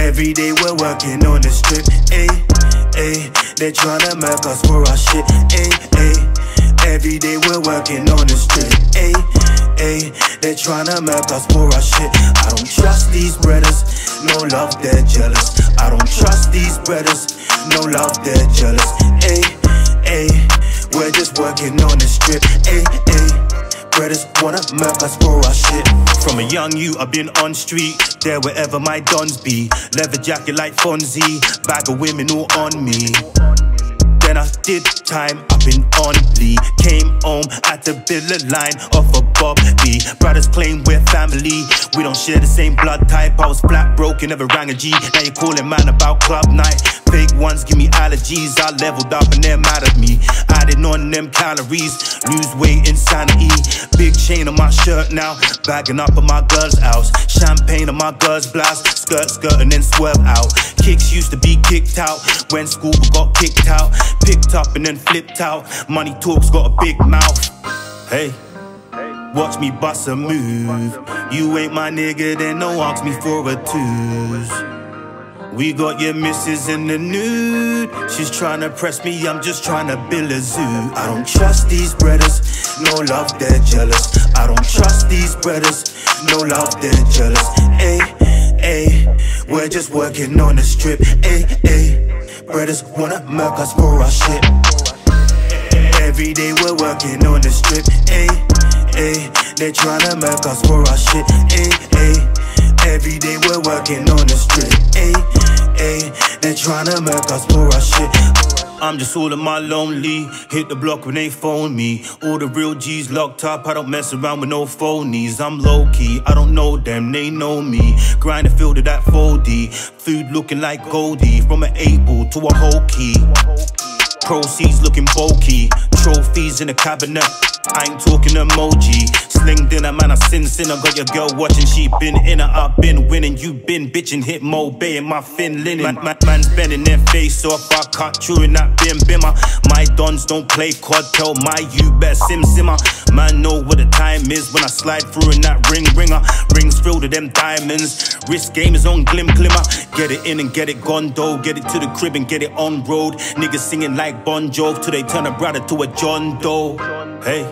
Every day we're working on the strip, ayy, eh, ayy. Eh. They're tryna milk us for our shit, ayy, ayy. Every day we're working on the strip, ayy, ayy. They're tryna milk us for our shit. I don't trust these brothers, no love, they're jealous. I don't trust these brothers, no love, they're jealous, ayy, ayy. We're just working on the strip, ayy, ayy brothers wanna for our shit. From a young you, I've been on street, there wherever my dons be. Leather jacket like Fonzie, bag of women all on me. Then I did time I been on Only. At the bill a line off a Bob B. Brothers claim we're family. We don't share the same blood type. I was flat broke, never rang a G. Now you're calling man about club night. Fake ones give me allergies. I leveled up and they're mad at me. Adding on them calories. Lose weight, insanity. Big chain on my shirt now. Bagging up at my girl's house. Champagne on my girl's blouse. Skirt, skirt, and then swerve out. Kicks used to be kicked out. When school got kicked out. Picked up and then flipped out. Money talks got a big mouth. Hey. Watch me bust a move. You ain't my nigga, then don't ask me for a twos. We got your missus in the nude. She's trying to press me, I'm just trying to build a zoo. I don't trust these brothers, no love, they're jealous. I don't trust these brothers, no love, they're jealous. Ay, we're just working on the strip. Ay, ay, brothers wanna milk us for our shit. Every day we're working on the strip, ayy, ayy. They tryna milk us for our shit, ayy, ayy. Every day we're working on the strip, ayy, ayy. They tryna milk us for our shit. I'm just all in my lonely. Hit the block when they phone me. All the real G's locked up. I don't mess around with no phonies. I'm low key. I don't know them, they know me. Grind the field of that 4D. Food looking like Goldie. From an 8 ball to a hokey. Proceeds looking bulky. Trophies in the cabinet. I ain't talking emoji. Sling dinner, man, I sin sin. I got your girl watching, she been in her, I've been winning. You been bitching, hit Mo Bay in my thin linen. Man, man, man's bending their face off, I cut chewing that bim bimmer. My dons don't play COD, tell my you better sim simmer. Man, know what the time is when I slide through in that ring ringer. Rings filled with them diamonds. Wrist game is on glim glimmer. Get it in and get it gone, though. Get it to the crib and get it on road. Niggas singing like Bon Jovi till they turn a brother to a John Doe. Hey.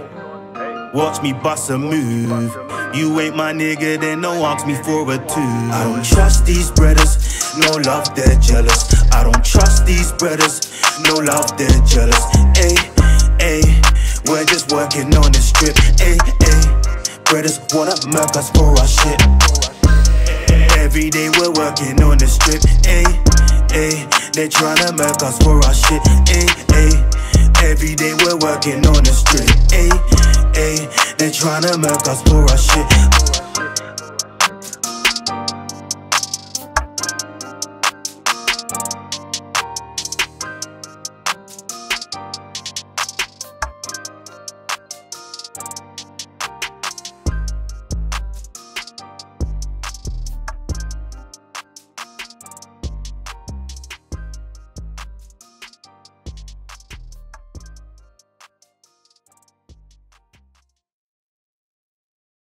Watch me bust a move. You ain't my nigga, then don't ask me for a two. I don't trust these brothers, no love, they're jealous. I don't trust these brothers, no love, they're jealous. Ay, ay, we're just working on the strip. Ay, ay, brothers wanna milk us for our shit. Every day we're working on the strip. Ay, ay, they tryna milk us for our shit. Ay, for our shit.